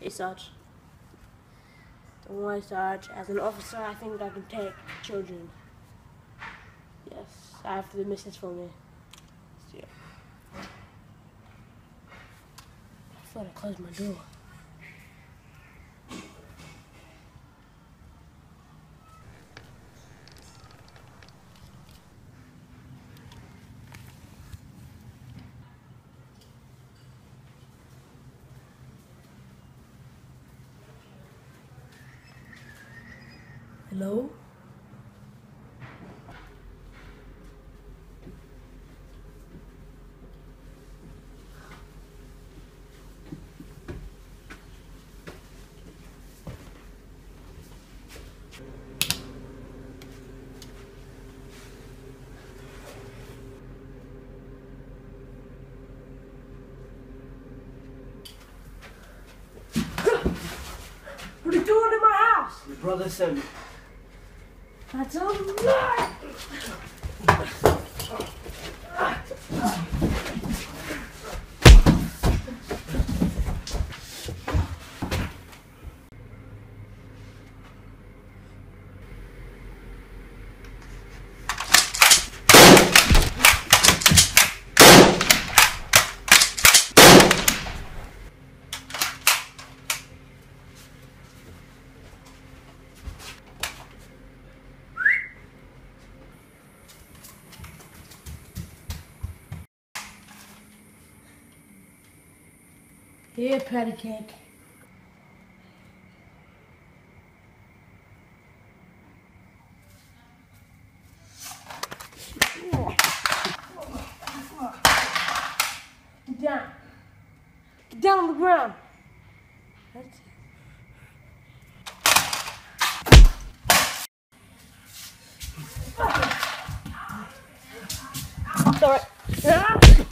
Hey, Sarge. Don't worry, Sarge. As an officer, I think I can take children. Yes, I have the message for me. See ya. I thought I closed my door. Hello? What are you doing in my house? Your brother sent me. That's a Here, patty cake. Get down. Get down on the ground. That's it. Sorry.